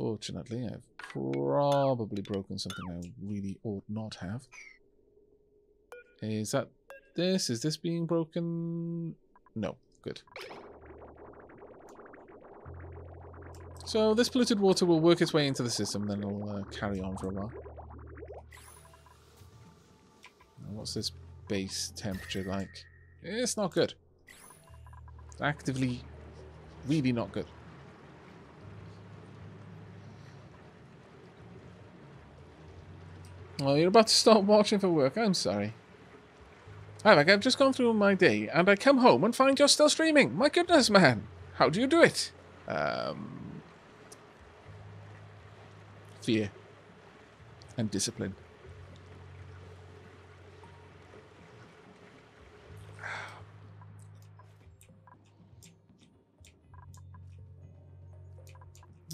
Unfortunately, I've probably broken something I really ought not have. Is that this? Is this being broken? No. Good. So this polluted water will work its way into the system, then it'll uh, carry on for a while. What's this base temperature like? It's not good. actively really not good. Well, you're about to start watching for work. I'm sorry. Aavak, I've just gone through my day, and I come home and find you're still streaming. My goodness, man. How do you do it? Um, fear. And discipline.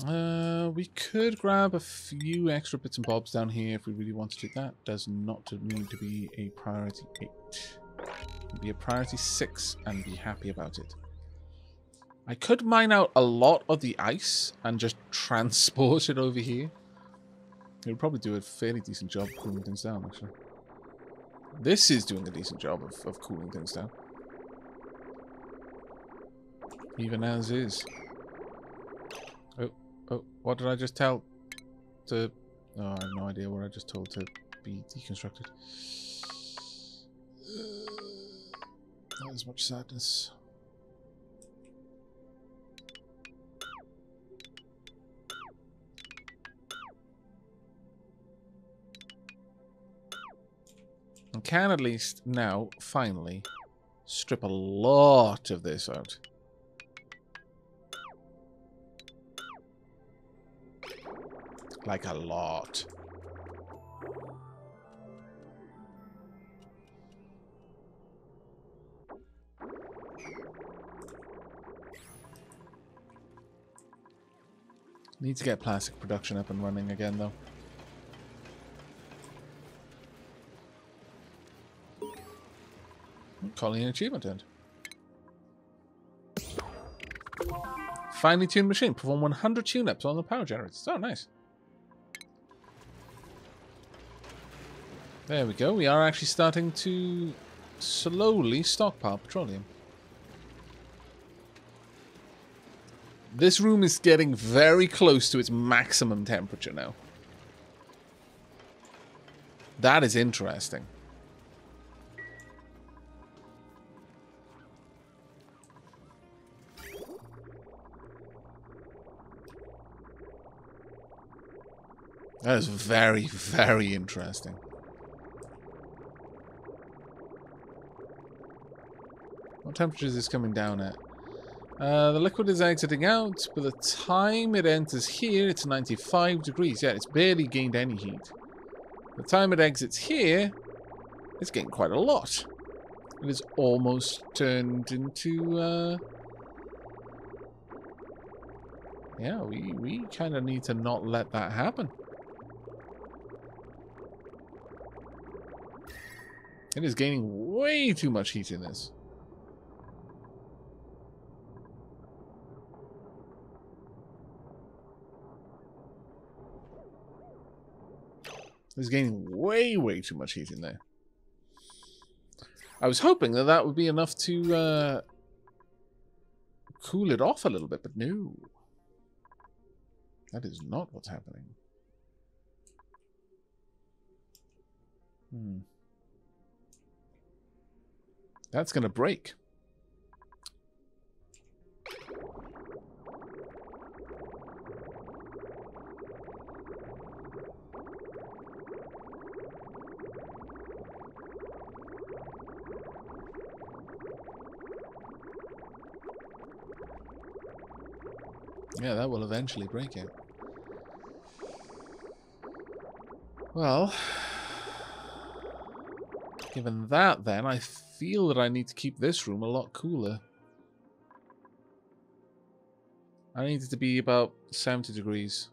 Uh, we could grab a few extra bits and bobs down here if we really want to that. Does not need to be a priority 8. Be a priority 6 and be happy about it. I could mine out a lot of the ice and just transport it over here. It would probably do a fairly decent job of cooling things down, actually. This is doing a decent job of, of cooling things down. Even as is. What did I just tell to... Oh, I have no idea what I just told to be deconstructed. Not as much sadness. I can at least now, finally, strip a lot of this out. Like a lot. Need to get plastic production up and running again, though. Calling an achievement end. Finely tuned machine. Perform 100 tune-ups on the power generators. Oh, nice. There we go. We are actually starting to slowly stockpile petroleum. This room is getting very close to its maximum temperature now. That is interesting. That is very, very interesting. Temperature is this coming down at? Uh, the liquid is exiting out. By the time it enters here, it's 95 degrees. Yeah, it's barely gained any heat. The time it exits here, it's getting quite a lot. It is almost turned into... Uh... Yeah, we, we kind of need to not let that happen. It is gaining way too much heat in this. It's gaining way, way too much heat in there. I was hoping that that would be enough to uh, cool it off a little bit, but no. That is not what's happening. Hmm. That's going to break. Yeah, that will eventually break it. Well, given that then, I feel that I need to keep this room a lot cooler. I need it to be about 70 degrees.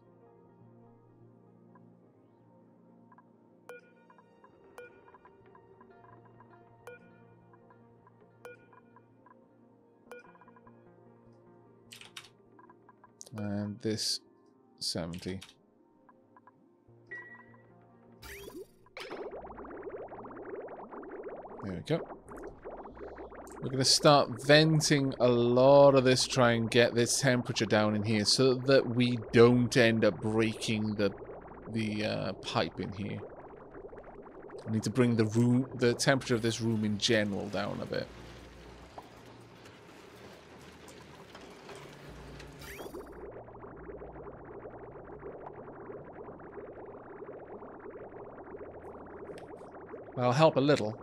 And this 70. There we go. We're going to start venting a lot of this try and get this temperature down in here so that we don't end up breaking the the uh, pipe in here. I need to bring the room, the temperature of this room in general down a bit. That'll help a little.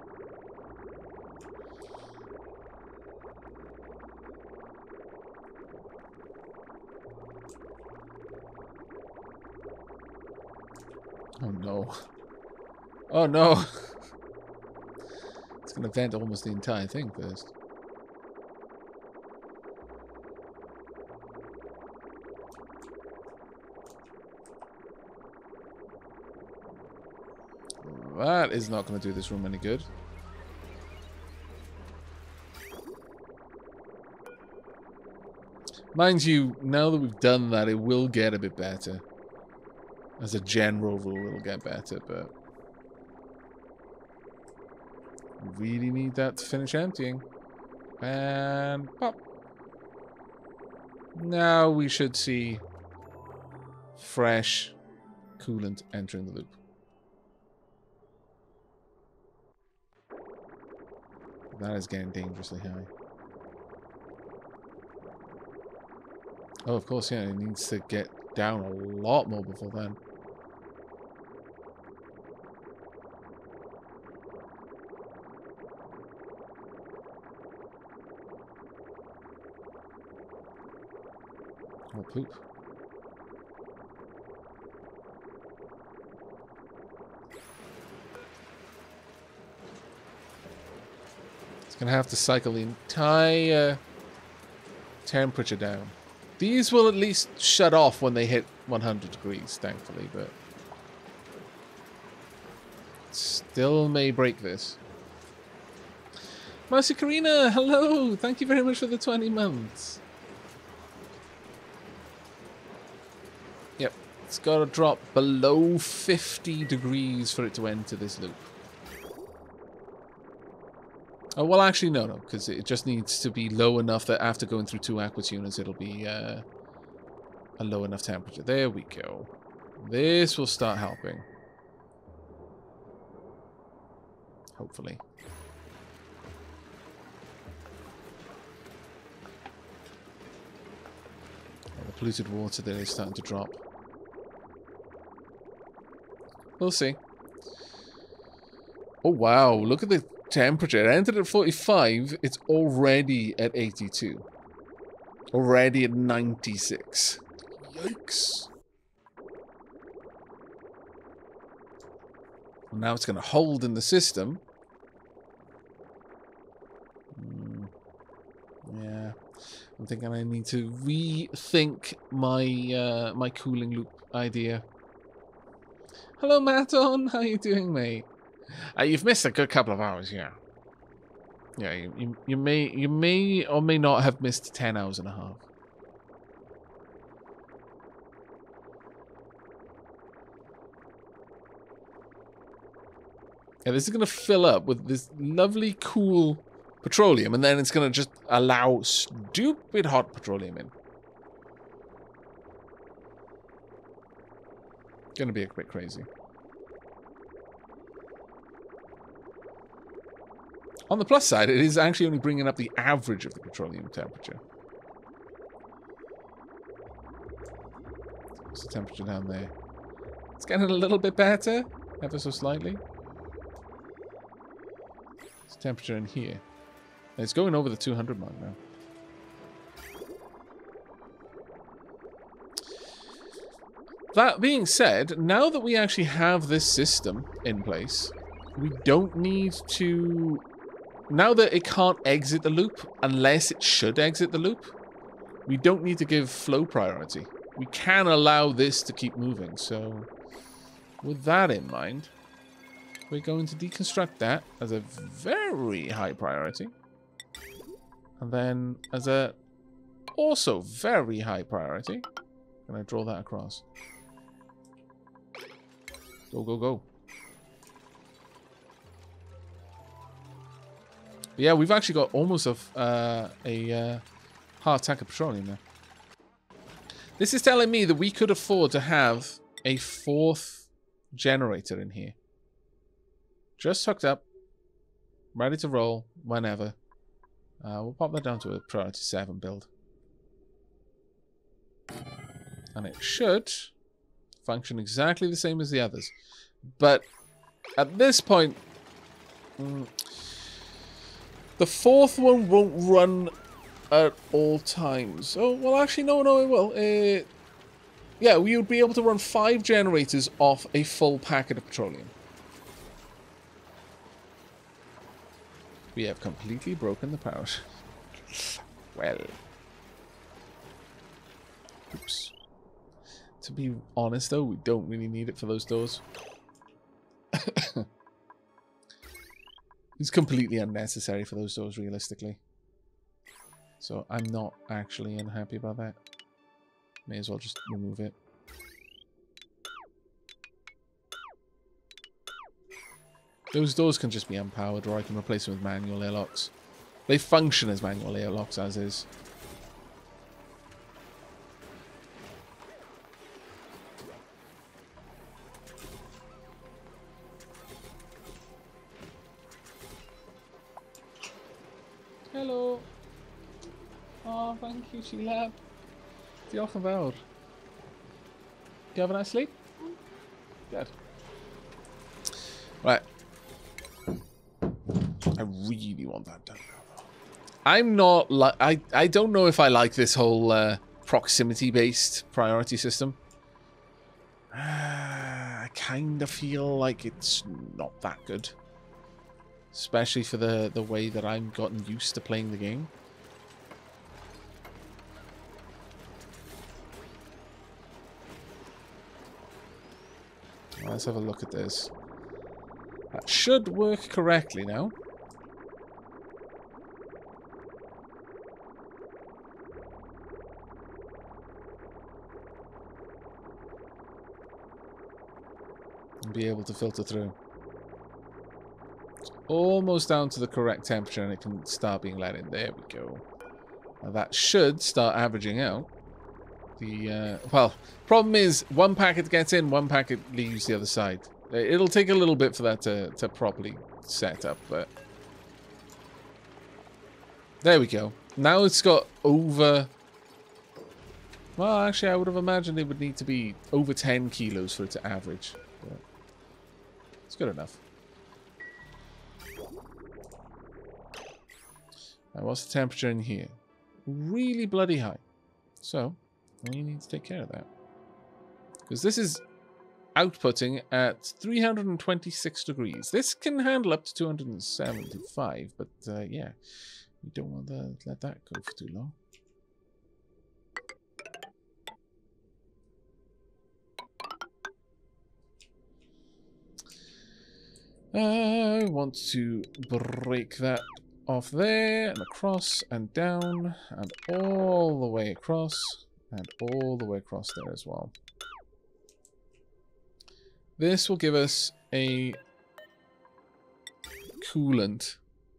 Oh no. Oh no! it's gonna vent almost the entire thing first. That is not going to do this room any good. Mind you, now that we've done that, it will get a bit better. As a general rule, it'll get better, but... We really need that to finish emptying. And pop. Now we should see fresh coolant entering the loop. That is getting dangerously high. Oh, of course, yeah, it needs to get down a lot more before then. Oh, poop. Gonna have to cycle the entire temperature down. These will at least shut off when they hit 100 degrees, thankfully, but still may break this. Mercy Karina, hello! Thank you very much for the 20 months. Yep, it's got to drop below 50 degrees for it to enter this loop. Oh, well, actually, no, no, because it just needs to be low enough that after going through two aqua tuners, it'll be uh, a low enough temperature. There we go. This will start helping. Hopefully. Oh, the polluted water there is starting to drop. We'll see. Oh, wow. Look at the temperature. It entered at 45. It's already at 82. Already at 96. Yikes. Now it's going to hold in the system. Mm. Yeah. I'm thinking I need to rethink my uh, my cooling loop idea. Hello, Maton. How you doing, mate? Uh, you've missed a good couple of hours, yeah. Yeah, you, you, you may you may or may not have missed ten hours and a half. Yeah, this is going to fill up with this lovely, cool petroleum, and then it's going to just allow stupid hot petroleum in. Going to be a bit crazy. On the plus side, it is actually only bringing up the average of the petroleum temperature. What's the temperature down there? It's getting a little bit better, ever so slightly. It's temperature in here. it's going over the 200 mark now. That being said, now that we actually have this system in place, we don't need to now that it can't exit the loop, unless it should exit the loop, we don't need to give flow priority. We can allow this to keep moving, so with that in mind, we're going to deconstruct that as a very high priority. And then as a also very high priority, Can I draw that across? Go, go, go. Yeah, we've actually got almost a, uh, a uh, hard tank of petroleum there. This is telling me that we could afford to have a fourth generator in here. Just hooked up, ready to roll whenever. Uh, we'll pop that down to a priority 7 build. And it should function exactly the same as the others. But at this point, mm, the fourth one won't run at all times. Oh, well, actually, no, no, it will. Uh, yeah, we would be able to run five generators off a full packet of petroleum. We have completely broken the power. well. Oops. To be honest, though, we don't really need it for those doors. it's completely unnecessary for those doors, realistically. So I'm not actually unhappy about that. May as well just remove it. Those doors can just be unpowered, or I can replace them with manual airlocks. They function as manual airlocks, as is. Sheila. Diolch yn fawr. You have a nice sleep? Good. Right. I really want that done. I'm not like I I don't know if I like this whole uh, proximity based priority system. Uh, I kind of feel like it's not that good. Especially for the the way that I'm gotten used to playing the game. Let's have a look at this. That should work correctly now. And be able to filter through. It's almost down to the correct temperature and it can start being let in. There we go. Now that should start averaging out. The, uh, well, problem is one packet gets in, one packet leaves the other side. It'll take a little bit for that to, to properly set up, but... There we go. Now it's got over... Well, actually, I would have imagined it would need to be over 10 kilos for it to average. But it's good enough. Now, what's the temperature in here? Really bloody high. So, we need to take care of that. Because this is outputting at 326 degrees. This can handle up to 275, but uh, yeah, we don't want to let that go for too long. I want to break that off there and across and down and all the way across. And all the way across there as well. This will give us a coolant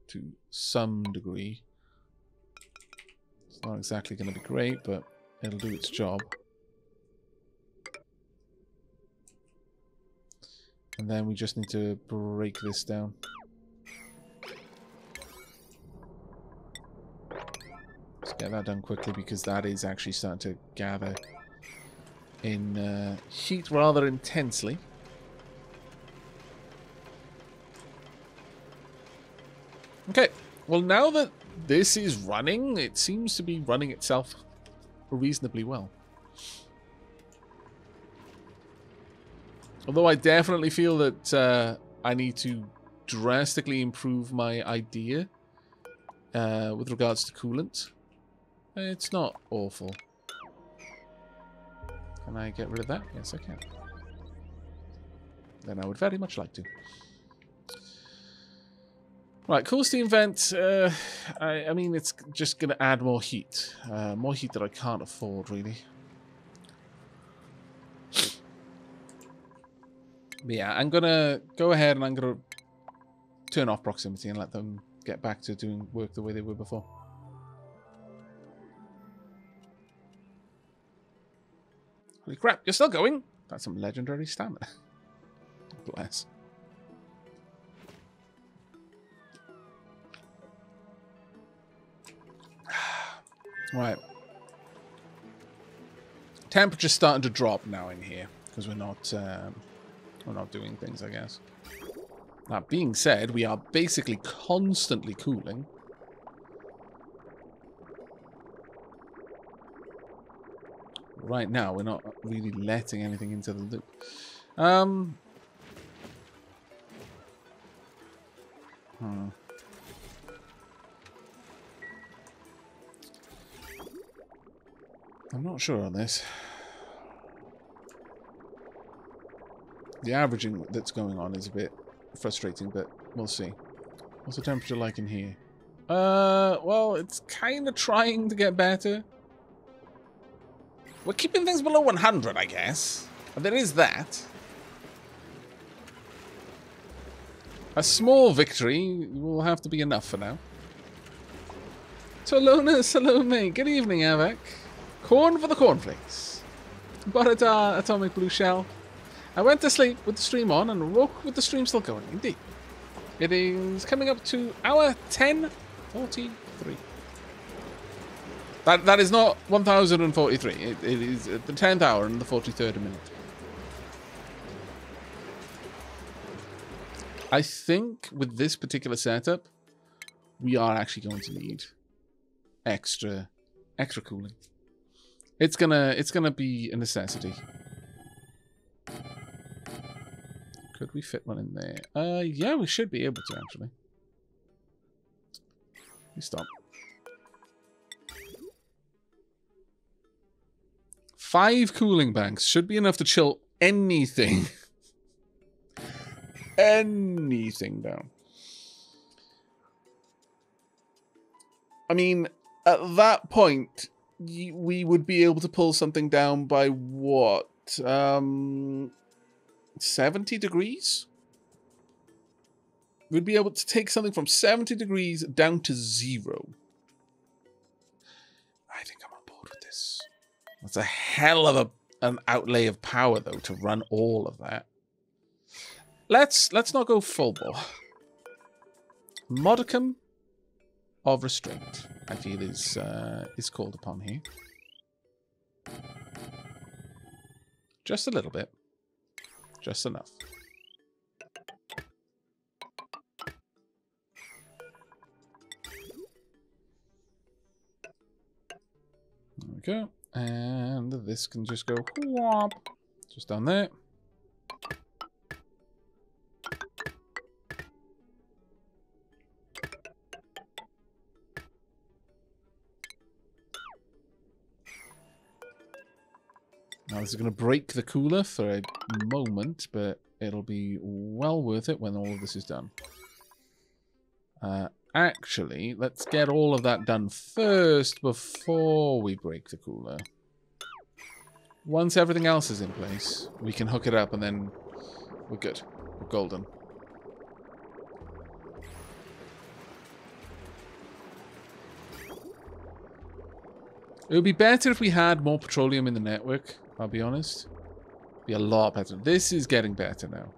to some degree. It's not exactly going to be great, but it'll do its job. And then we just need to break this down. Get that done quickly because that is actually starting to gather in uh, heat rather intensely. Okay, well now that this is running, it seems to be running itself reasonably well. Although I definitely feel that uh, I need to drastically improve my idea uh, with regards to coolant. It's not awful. Can I get rid of that? Yes, I can. Then I would very much like to. Right, cool steam vent. Uh, I, I, mean, it's just going to add more heat. Uh, more heat that I can't afford, really. But yeah, I'm going to go ahead and I'm going to turn off proximity and let them get back to doing work the way they were before. Holy crap, you're still going? That's some legendary stamina. Bless. right. Temperature's starting to drop now in here because we're not um, we're not doing things, I guess. That being said, we are basically constantly cooling. Right now, we're not really letting anything into the loop. Um. Hmm. I'm not sure on this. The averaging that's going on is a bit frustrating, but we'll see. What's the temperature like in here? Uh, well, it's kind of trying to get better. We're keeping things below 100, I guess. There is that. A small victory will have to be enough for now. Tolona Salome, good evening, Aavak. Corn for the cornflakes. Barata Atomic Blue Shell. I went to sleep with the stream on and woke with the stream still going. Indeed. It is coming up to hour 1043. That, that is not 1043. It, it is the 10th hour and the 43rd minute. I think with this particular setup, we are actually going to need extra extra cooling. It's gonna it's gonna be a necessity. Could we fit one in there? Uh, yeah, we should be able to, actually. Me stop. Five cooling banks should be enough to chill anything. anything down. I mean, at that point, we would be able to pull something down by what? Um, 70 degrees? We'd be able to take something from 70 degrees down to zero. That's a hell of a, an outlay of power, though, to run all of that. Let's let's not go full bore. Modicum of restraint, I feel, is uh, is called upon here. Just a little bit. Just enough. There we go. And this can just go just down there. Now this is going to break the cooler for a moment, but it'll be well worth it when all of this is done. Uh, actually, let's get all of that done first before we break the cooler. Once everything else is in place, we can hook it up and then we're good. We're golden. It would be better if we had more petroleum in the network. I'll be honest. Be a lot better. This is getting better now.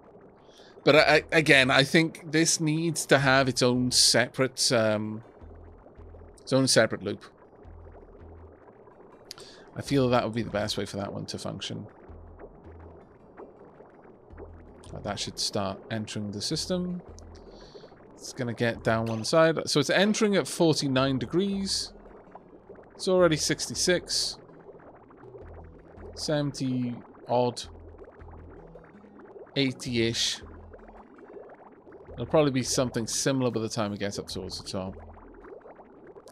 But I, again, I think this needs to have its own separate, um, its own separate loop. I feel that would be the best way for that one to function. That should start entering the system. It's going to get down one side. So it's entering at 49 degrees. It's already 66. 70 odd. 80-ish. It'll probably be something similar by the time it gets up towards the top.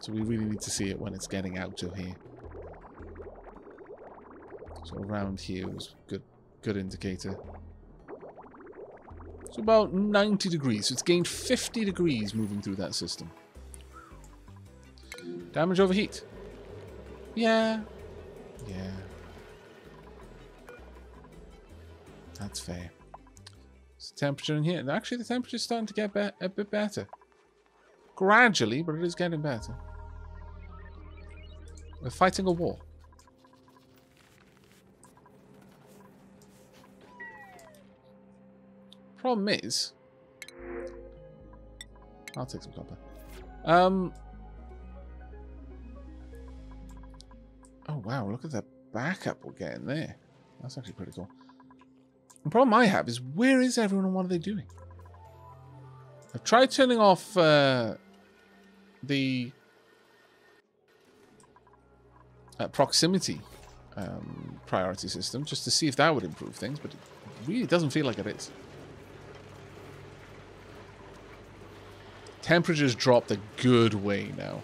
So we really need to see it when it's getting out to here. So around here was good good indicator. It's about 90 degrees. So it's gained 50 degrees moving through that system. Damage overheat. Yeah. Yeah. That's fair. What's the temperature in here? Actually, the temperature's starting to get a bit better. Gradually, but it is getting better. We're fighting a war. Problem is... I'll take some copper. Um... Oh, wow, look at the backup we're getting there. That's actually pretty cool. The problem I have is where is everyone and what are they doing? I've tried turning off uh, the uh, proximity um, priority system just to see if that would improve things, but it really doesn't feel like it is. Temperatures dropped a good way now.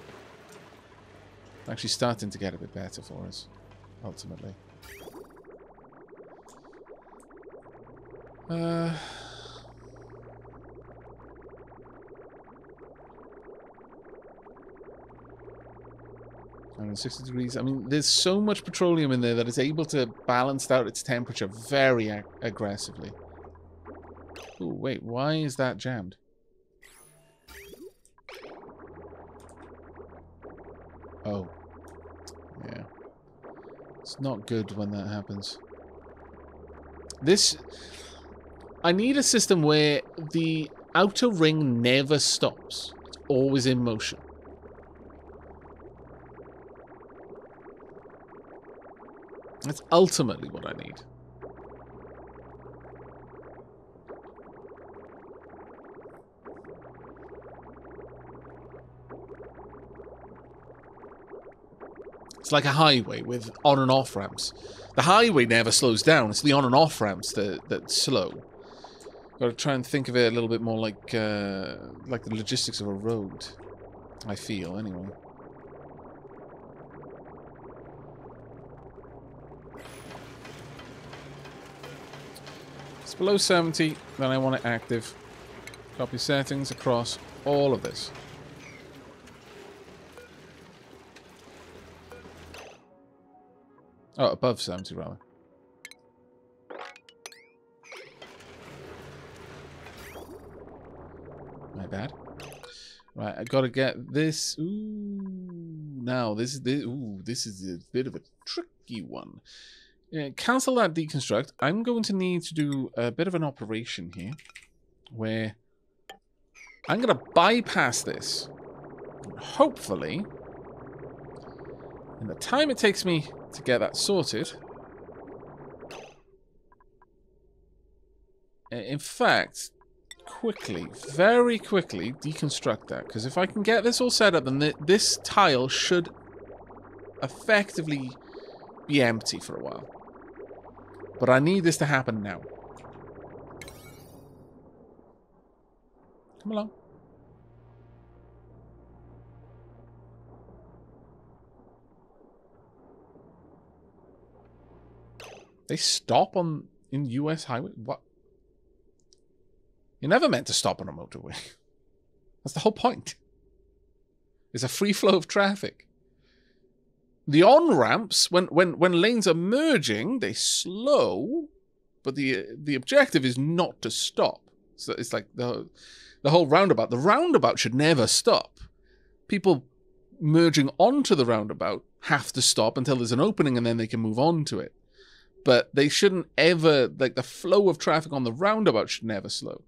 Actually starting to get a bit better for us, ultimately. Uh... 160 degrees. I mean, there's so much petroleum in there that it's able to balance out its temperature very ag aggressively. Oh, wait, why is that jammed? Oh. Yeah. It's not good when that happens. This... I need a system where the outer ring never stops. It's always in motion. That's ultimately what I need. It's like a highway with on and off ramps. The highway never slows down. It's the on and off ramps that, that slow. Got to try and think of it a little bit more like uh, like the logistics of a road. I feel, anyway. It's below 70, then I want it active. Copy settings across all of this. Oh, above 70 rather. Bad. Right, I gotta get this. Ooh, now this is this. Ooh, this is a bit of a tricky one. Yeah, cancel that deconstruct. I'm going to need to do a bit of an operation here where I'm to bypass this. Hopefully, in the time it takes me to get that sorted, in fact, quickly, very quickly deconstruct that. Because if I can get this all set up, then th this tile should effectively be empty for a while. But I need this to happen now. Come along. They stop on in US highway? What? You're never meant to stop on a motorway. That's the whole point. It's a free flow of traffic. The on-ramps, when, when, when lanes are merging, they slow, but the the objective is not to stop. So it's like the, the whole roundabout. The roundabout should never stop. People merging onto the roundabout have to stop until there's an opening and then they can move on to it. But they shouldn't ever, like the flow of traffic on the roundabout should never slow.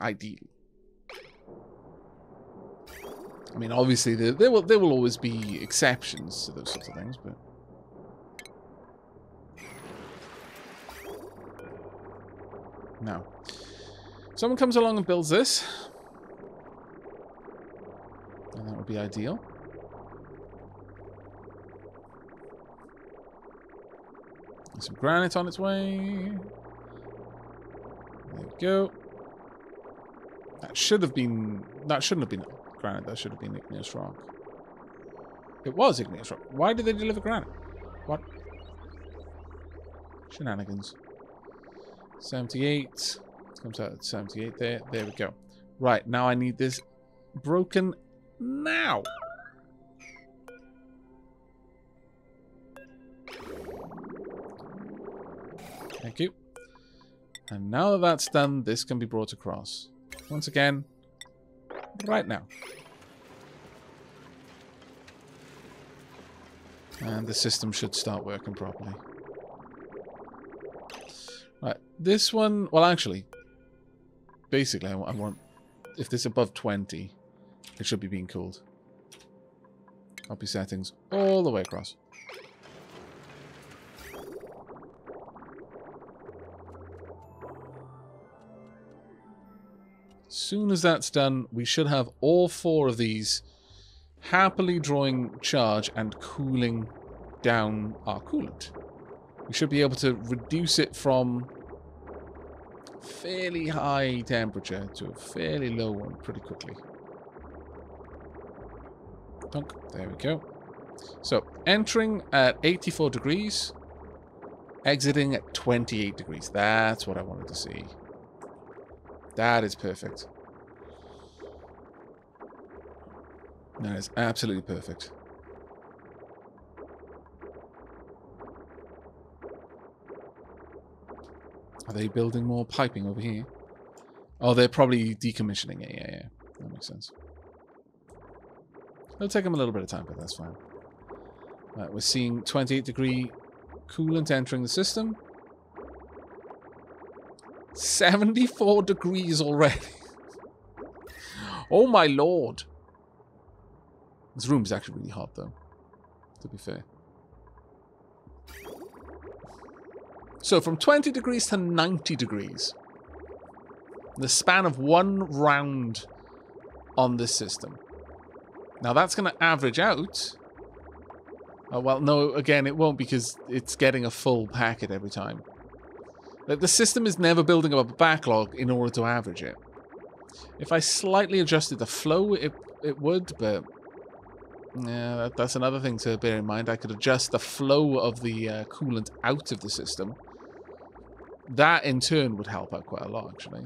Ideally. I mean, obviously, there, there will there will always be exceptions to those sorts of things, but now, someone comes along and builds this, and that would be ideal. There's some granite on its way. There we go. That should have been. That shouldn't have been granite. That should have been igneous rock. It was igneous rock. Why did they deliver granite? What? Shenanigans. 78. Comes out at 78 there. There we go. Right, now I need this broken now. Thank you. And now that that's done, this can be brought across. Once again, right now. And the system should start working properly. Right, this one, well actually, basically I, I want, if this above 20, it should be being cooled. Copy settings all the way across. Soon as that's done, we should have all four of these happily drawing charge and cooling down our coolant. We should be able to reduce it from fairly high temperature to a fairly low one pretty quickly. Dunk. There we go. So, entering at 84 degrees, exiting at 28 degrees. That's what I wanted to see. That is perfect. That is absolutely perfect. Are they building more piping over here? Oh, they're probably decommissioning it. Yeah, yeah. That makes sense. It'll take them a little bit of time, but that's fine. Right, we're seeing 28 degree coolant entering the system. 74 degrees already. oh my lord. This room is actually really hot, though, to be fair. So from 20 degrees to 90 degrees. The span of one round on this system. Now that's going to average out. Oh, well, no, again, it won't because it's getting a full packet every time. The system is never building up a backlog in order to average it. If I slightly adjusted the flow, it, it would, but yeah, that, that's another thing to bear in mind. I could adjust the flow of the uh, coolant out of the system. That, in turn, would help out quite a lot, actually.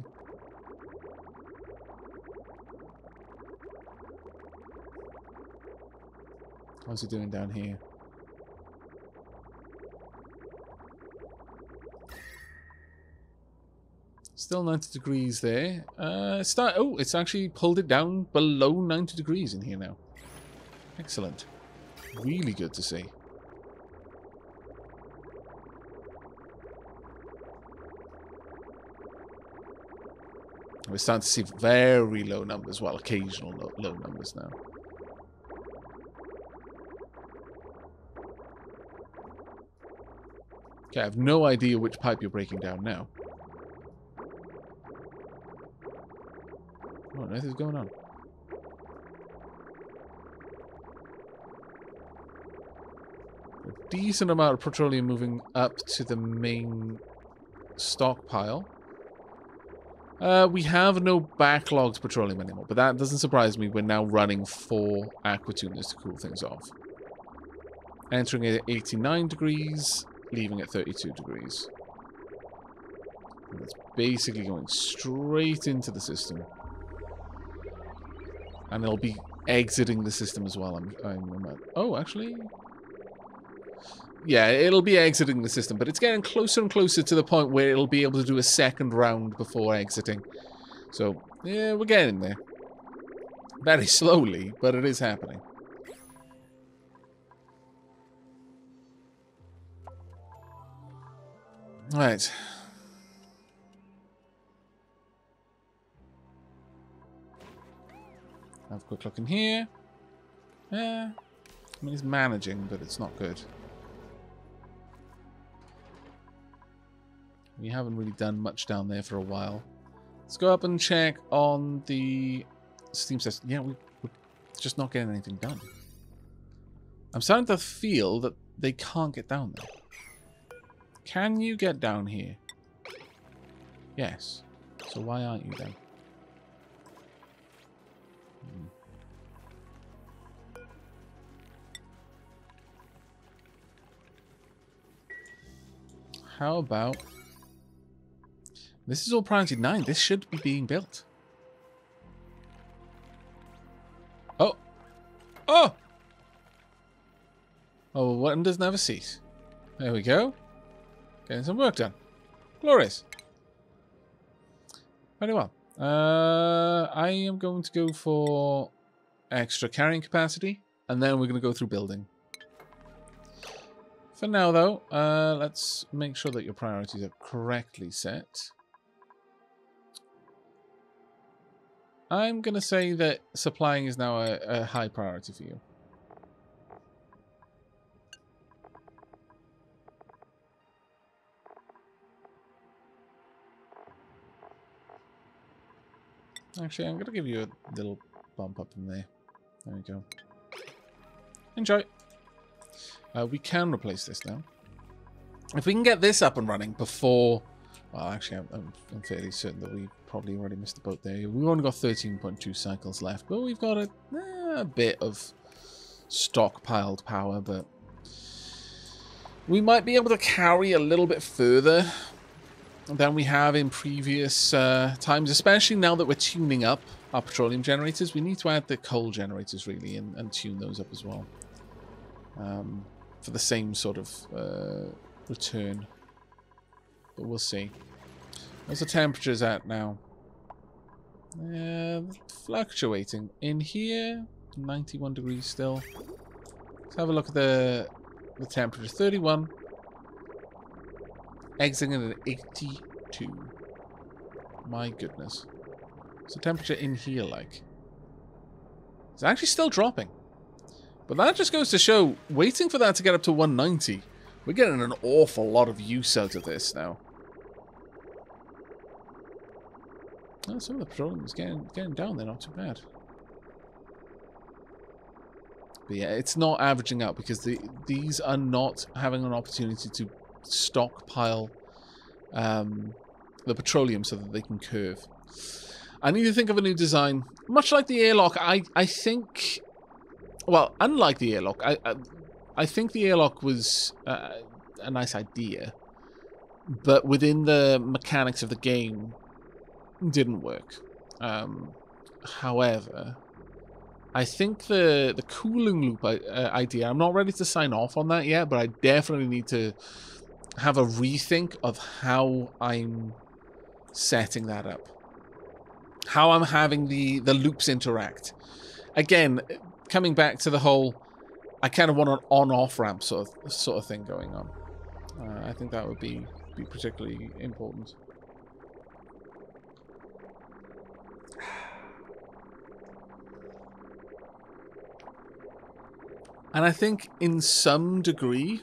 How's he doing down here? Still 90 degrees there. Uh, start. Oh, it's actually pulled it down below 90 degrees in here now. Excellent. Really good to see. We're starting to see very low numbers, well, occasional low, numbers now. Okay, I have no idea which pipe you're breaking down now. Oh, what on earth is going on? Decent amount of petroleum moving up to the main stockpile. Uh, we have no backlogged petroleum anymore, but that doesn't surprise me. We're now running four aqua tuners to cool things off. Entering at 89 degrees, leaving at 32 degrees. And it's basically going straight into the system. And it'll be exiting the system as well. I'm, I'm, I'm oh, actually, yeah, it'll be exiting the system, but it's getting closer and closer to the point where it'll be able to do a second round before exiting. So, yeah, we're getting there. Very slowly, but it is happening. Right. Have a quick look in here. Yeah. I mean, he's managing, but it's not good. We haven't really done much down there for a while. Let's go up and check on the Steam system. Yeah, we, we're just not getting anything done. I'm starting to feel that they can't get down there. Can you get down here? Yes. So why aren't you then? Hmm. How about this is all priority 9. This should be being built. Oh! Oh! Oh, does never cease. There we go. Getting some work done. Glorious. Very well. Uh, I am going to go for extra carrying capacity, and then we're going to go through building. For now, though, uh, let's make sure that your priorities are correctly set. I'm going to say that supplying is now a, a high priority for you. Actually, I'm going to give you a little bump up in there. There we go. Enjoy. Uh, we can replace this now. If we can get this up and running before... Well, actually, I'm, I'm fairly certain that we probably already missed the boat there. We've only got 13.2 cycles left, but we've got a, eh, a bit of stockpiled power, but... We might be able to carry a little bit further than we have in previous uh, times, especially now that we're tuning up our petroleum generators. We need to add the coal generators, really, and, and tune those up as well. Um, for the same sort of uh, return. But we'll see. What's the temperatures at now? Uh, fluctuating. In here, 91 degrees still. Let's have a look at the, the temperature. 31 exiting at 82. My goodness. What's the temperature in here like? It's actually still dropping. But that just goes to show, waiting for that to get up to 190, we're getting an awful lot of use out of this now. Some of the petroleum is getting, getting down there, not too bad. But yeah, it's not averaging out because the, these are not having an opportunity to stockpile um, the petroleum so that they can curve. I need to think of a new design. Much like the airlock, I, I think... Well, unlike the airlock, I, I, I think the airlock was uh, a nice idea. But within the mechanics of the game, didn't work. Um, however, I think the the cooling loop uh, idea, I'm not ready to sign off on that yet, but I definitely need to have a rethink of how I'm setting that up. How I'm having the, the loops interact. Again, coming back to the whole, I kind of want an on-off ramp sort of, sort of thing going on. Uh, I think that would be, be particularly important. And I think in some degree,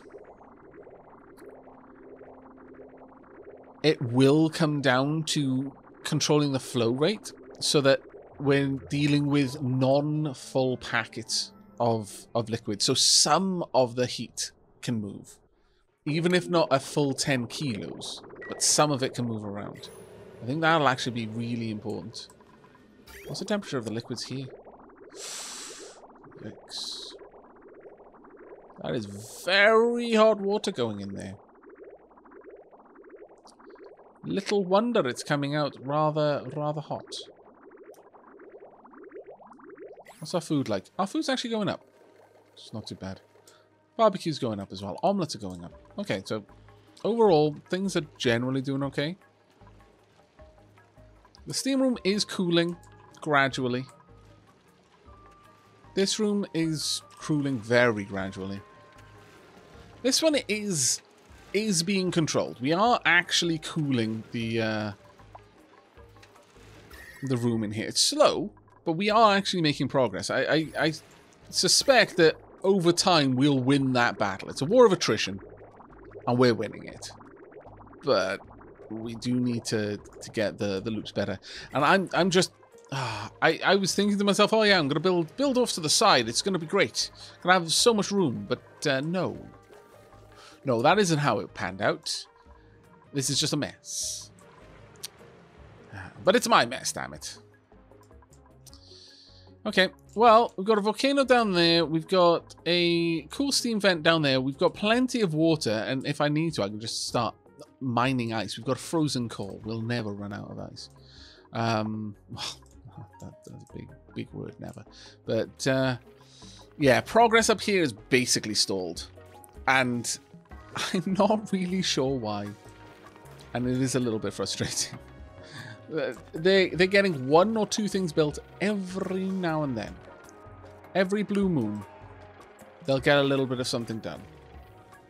it will come down to controlling the flow rate so that when dealing with non-full packets of, of liquid, so some of the heat can move. Even if not a full 10 kilos, but some of it can move around. I think that'll actually be really important. What's the temperature of the liquids here? Yikes. That is very hot water going in there. Little wonder it's coming out rather, rather hot. What's our food like? Our food's actually going up. It's not too bad. Barbecue's going up as well. Omelets are going up. Okay, so overall, things are generally doing okay. The steam room is cooling gradually. This room is cooling very gradually. This one is is being controlled. We are actually cooling the uh, the room in here. It's slow, but we are actually making progress. I, I, I suspect that over time we'll win that battle. It's a war of attrition, and we're winning it. But we do need to to get the the loops better. And I'm I'm just uh, I I was thinking to myself, oh yeah, I'm gonna build build off to the side. It's gonna be great. Gonna have so much room, but uh, no, no, that isn't how it panned out. This is just a mess. But it's my mess, damn it. Okay, well, we've got a volcano down there. We've got a cool steam vent down there. We've got plenty of water, and if I need to, I can just start mining ice. We've got a frozen core. We'll never run out of ice. Um, well, that, that's a big, big word, never. But, uh, yeah, progress up here is basically stalled. And I'm not really sure why. And it is a little bit frustrating. Uh, they they're getting one or two things built every now and then. Every blue moon, they'll get a little bit of something done.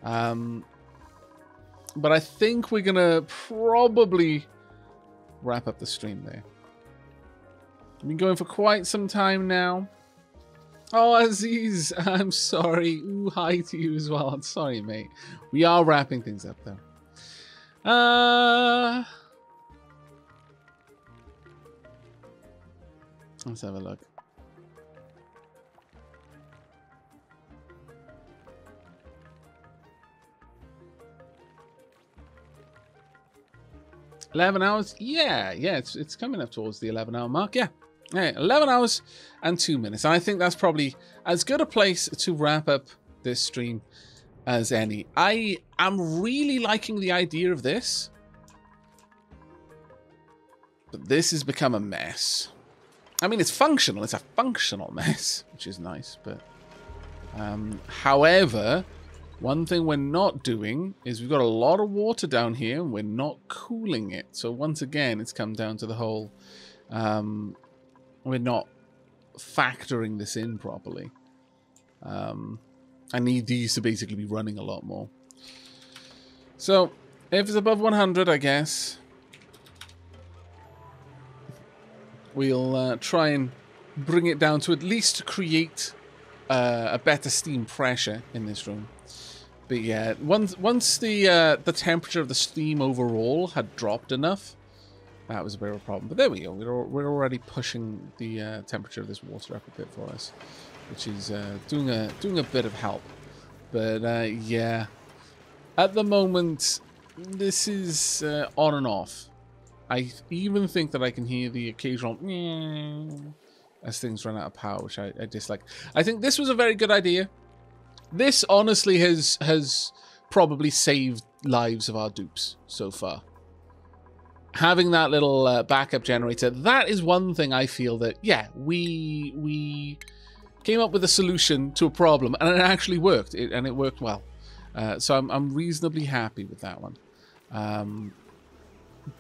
Um, but I think we're gonna probably wrap up the stream there. I've been going for quite some time now. Oh, Aziz, I'm sorry. Ooh, hi to you as well. I'm sorry, mate. We are wrapping things up, though. Uh... Let's have a look. Eleven hours? Yeah, yeah. It's it's coming up towards the eleven hour mark. Yeah, yeah. Eleven hours and two minutes. And I think that's probably as good a place to wrap up this stream as any. I am really liking the idea of this, but this has become a mess. I mean, it's functional. It's a functional mess, which is nice. But, um, however, one thing we're not doing is we've got a lot of water down here and we're not cooling it. So once again, it's come down to the whole, um, we're not factoring this in properly. Um, I need these to basically be running a lot more. So, if it's above 100, I guess, we'll uh, try and bring it down to at least create uh, a better steam pressure in this room. But yeah, once once the uh, the temperature of the steam overall had dropped enough, that was a bit of a problem. But there we go. We're, we're already pushing the uh, temperature of this water up a bit for us, which is uh, doing a doing a bit of help. But uh, yeah, at the moment, this is uh, on and off. I even think that I can hear the occasional as things run out of power, which I, I dislike. I think this was a very good idea. This honestly has has probably saved lives of our dupes so far. Having that little uh, backup generator, that is one thing I feel that yeah, we we came up with a solution to a problem and it actually worked, it, and it worked well. Uh, so I'm I'm reasonably happy with that one. Um,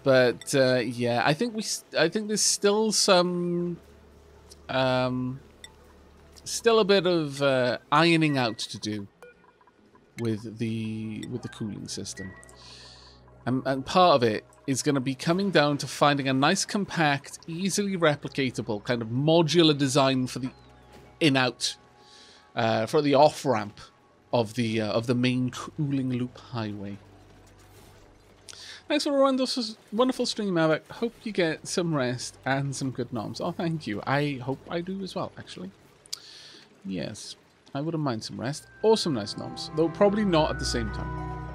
but uh, yeah, I think we I think there's still some um, still a bit of uh, ironing out to do with the with the cooling system. And, and part of it is going to be coming down to finding a nice, compact, easily replicatable kind of modular design for the in-out, uh, for the off-ramp of the uh, of the main cooling loop highway. Thanks for a wonderful, stream, Maverick. Hope you get some rest and some good noms. Oh, thank you. I hope I do as well, actually. Yes, I wouldn't mind some rest or some nice noms, though probably not at the same time.